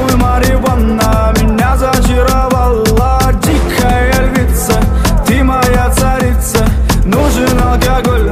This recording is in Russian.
Мой Мариванна меня зачаровала Дикая львица, ты моя царица Нужен алкоголь.